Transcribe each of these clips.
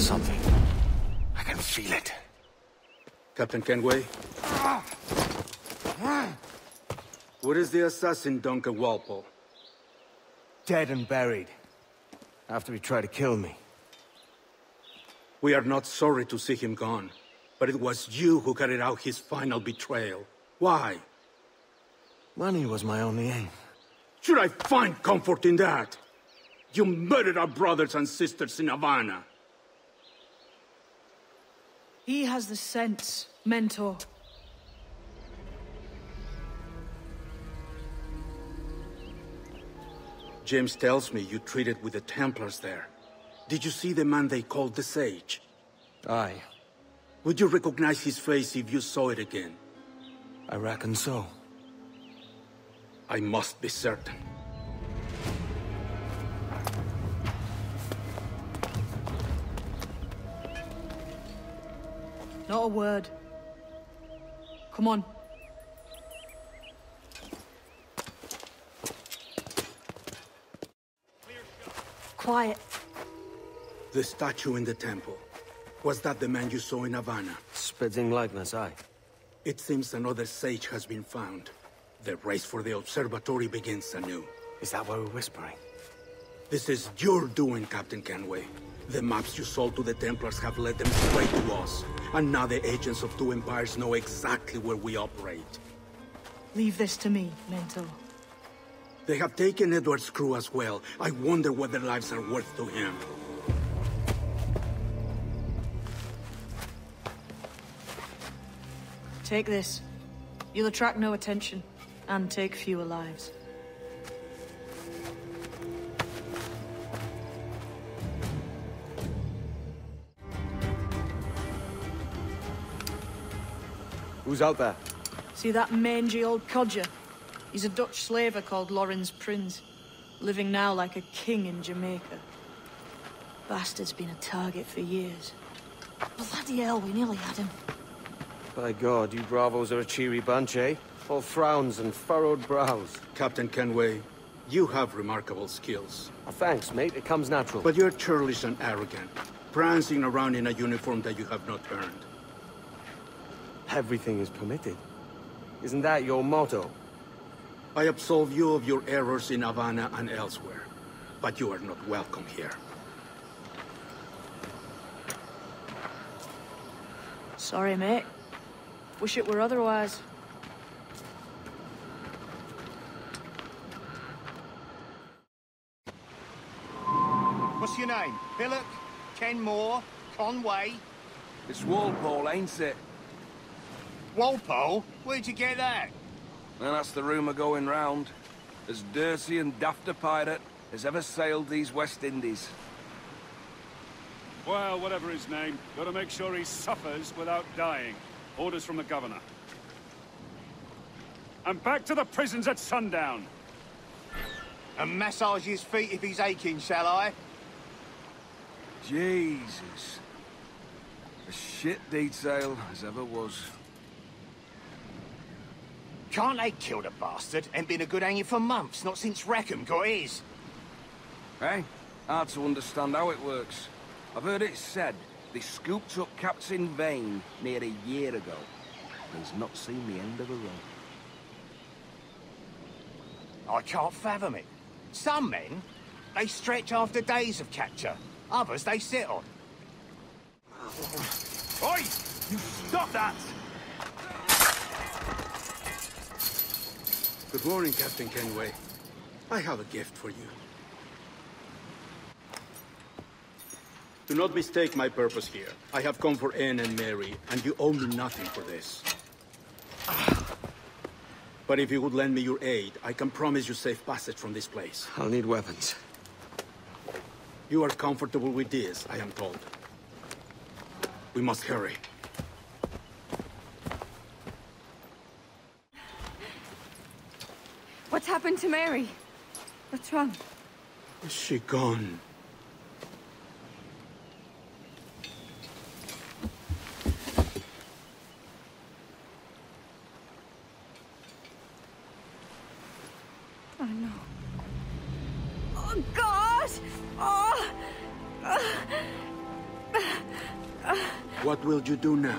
onto something. I can feel it. Captain Kenway? Where is the assassin, Duncan Walpole? Dead and buried. After he tried to kill me. We are not sorry to see him gone. But it was you who carried out his final betrayal. Why? Money was my only aim. Should I find comfort in that? You murdered our brothers and sisters in Havana. He has the sense, Mentor. James tells me you treated with the Templars there. Did you see the man they called the Sage? Aye. Would you recognize his face if you saw it again? I reckon so. I must be certain. Not a word. Come on. Quiet. The statue in the temple. Was that the man you saw in Havana? Spitting likeness, aye. It seems another sage has been found. The race for the observatory begins anew. Is that why we're whispering? This is your doing, Captain Kenway. The maps you sold to the Templars have led them straight to us. And now the agents of two empires know exactly where we operate. Leave this to me, Mentor. They have taken Edward's crew as well. I wonder what their lives are worth to him. Take this. You'll attract no attention, and take fewer lives. Who's out there? See that mangy old codger? He's a Dutch slaver called Laurens Prins, living now like a king in Jamaica. Bastard's been a target for years. Bloody hell, we nearly had him. By God, you bravos are a cheery bunch, eh? All frowns and furrowed brows. Captain Kenway, you have remarkable skills. Oh, thanks, mate. It comes natural. But you're churlish and arrogant, prancing around in a uniform that you have not earned. Everything is permitted. Isn't that your motto? I absolve you of your errors in Havana and elsewhere. But you are not welcome here. Sorry, mate. Wish it were otherwise. What's your name? Billock? Ken Moore? Conway? It's Walpole, ain't it? Walpole? Where'd you get that? And that's the rumour going round. As dirty and daft a pirate as ever sailed these West Indies. Well, whatever his name, gotta make sure he suffers without dying. Orders from the governor. And back to the prisons at sundown. And massage his feet if he's aching, shall I? Jesus. A shit detail as ever was. Can't they kill the bastard? Ain't been a good hanging for months, not since Rackham got his. Eh? Hard to understand how it works. I've heard it said they scooped up Captain Vane near a year ago. He's not seen the end of the road. I can't fathom it. Some men, they stretch after days of capture. Others they sit on. Oi! You stop that! Good morning, Captain Kenway. I have a gift for you. Do not mistake my purpose here. I have come for Anne and Mary, and you owe me nothing for this. But if you would lend me your aid, I can promise you safe passage from this place. I'll need weapons. You are comfortable with this, I am told. We must hurry. Happened to Mary? What's wrong? Is she gone? Oh no. Oh God! Oh! What will you do now?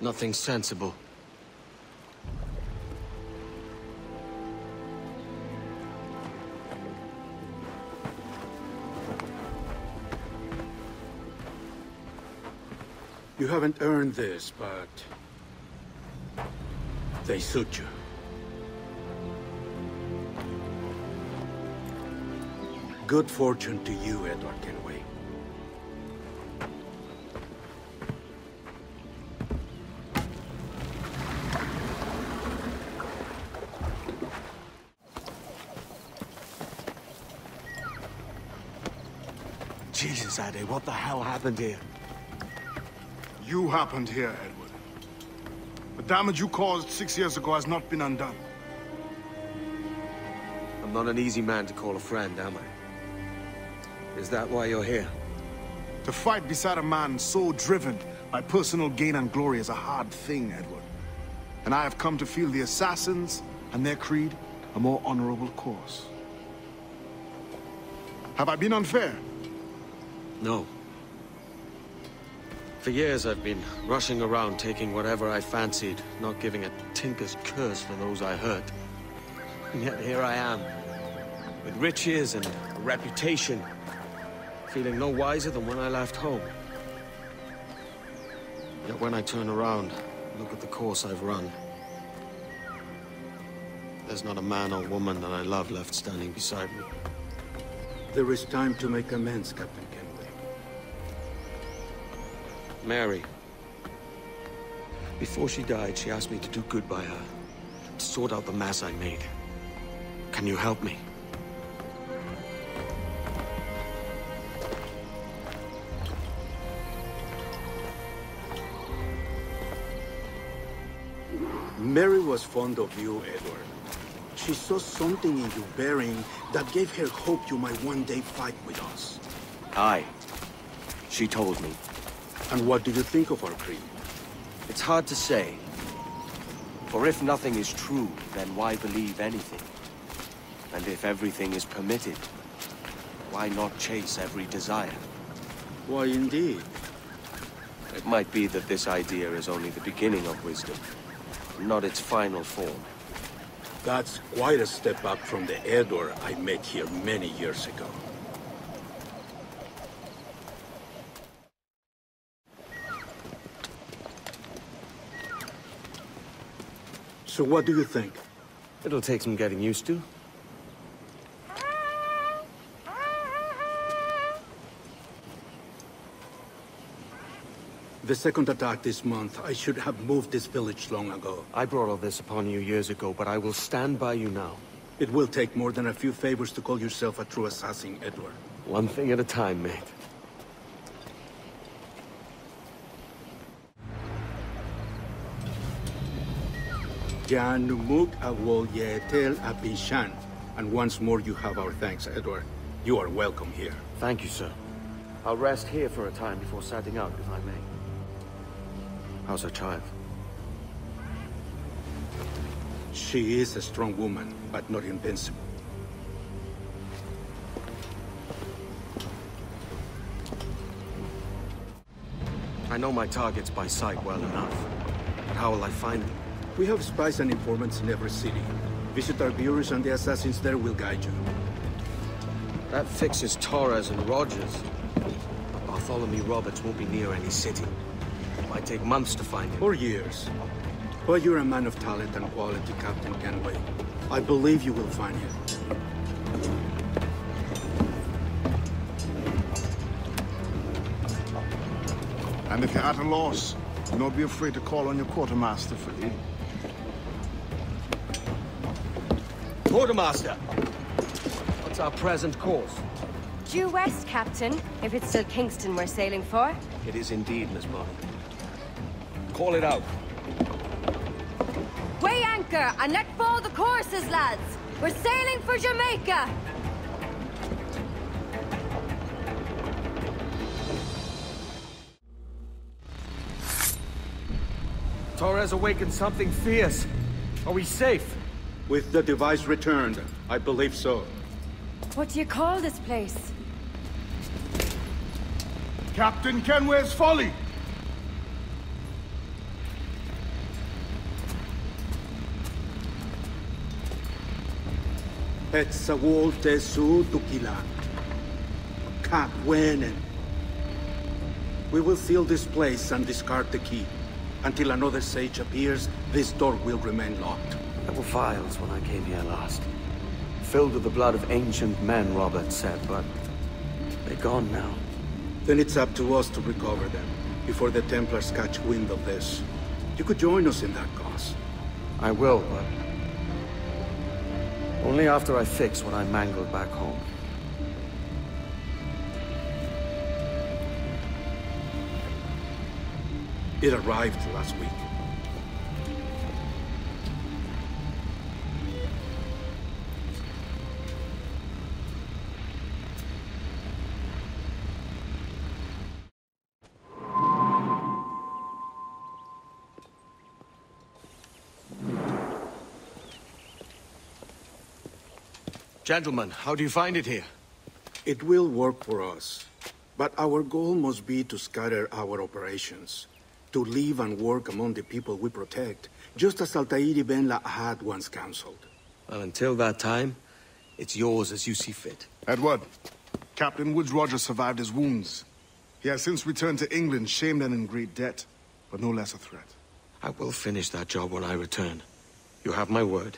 Nothing sensible. You haven't earned this, but... They suit you. Good fortune to you, Edward Kenway. Jesus, Addy, what the hell happened here? You happened here, Edward. The damage you caused six years ago has not been undone. I'm not an easy man to call a friend, am I? Is that why you're here? To fight beside a man so driven by personal gain and glory is a hard thing, Edward. And I have come to feel the assassins and their creed a more honorable course. Have I been unfair? No. For years I've been rushing around taking whatever I fancied, not giving a tinker's curse for those I hurt. And yet here I am, with riches and a reputation, feeling no wiser than when I left home. Yet when I turn around, look at the course I've run. There's not a man or woman that I love left standing beside me. There is time to make amends, Captain Mary. Before she died, she asked me to do good by her. To sort out the mess I made. Can you help me? Mary was fond of you, Edward. She saw something in your bearing that gave her hope you might one day fight with us. Aye. She told me. And what do you think of our creed? It's hard to say. For if nothing is true, then why believe anything? And if everything is permitted, why not chase every desire? Why, indeed. It might be that this idea is only the beginning of wisdom, not its final form. That's quite a step up from the Edward I met here many years ago. So what do you think? It'll take some getting used to. The second attack this month, I should have moved this village long ago. I brought all this upon you years ago, but I will stand by you now. It will take more than a few favors to call yourself a true assassin, Edward. One thing at a time, mate. Janumuk awol yetel apishan. And once more you have our thanks, Edward. You are welcome here. Thank you, sir. I'll rest here for a time before setting out, if I may. How's her child? She is a strong woman, but not invincible. I know my targets by sight well enough. But how will I find them? We have spies and informants in every city. Visit our bureaus and the assassins there will guide you. That fixes Torres and Rogers. But Bartholomew Roberts won't be near any city. It might take months to find him. Or years. But you're a man of talent and quality, Captain Kenway. I believe you will find him. And if you're at a loss, do not be afraid to call on your quartermaster for aid. Quartermaster! What's our present course? Due west, Captain, if it's still Kingston we're sailing for. It is indeed, Miss Bonny. Call it out. Weigh anchor and let fall the courses, lads! We're sailing for Jamaica! Torres awakened something fierce. Are we safe? With the device returned, I believe so. What do you call this place? Captain Kenway's folly! Et sawolte su tukila. Cap wenen. We will seal this place and discard the key. Until another sage appears, this door will remain locked. There were files when I came here last. Filled with the blood of ancient men, Robert said, but... They're gone now. Then it's up to us to recover them, before the Templars catch wind of this. You could join us in that cause. I will, but... Only after I fix what I mangled back home. It arrived last week. Gentlemen, how do you find it here? It will work for us. But our goal must be to scatter our operations. To live and work among the people we protect, just as Altair ibn La'Ahad once counseled. Well, until that time, it's yours as you see fit. Edward, Captain Woodes Rogers survived his wounds. He has since returned to England, shamed and in great debt, but no less a threat. I will finish that job when I return. You have my word.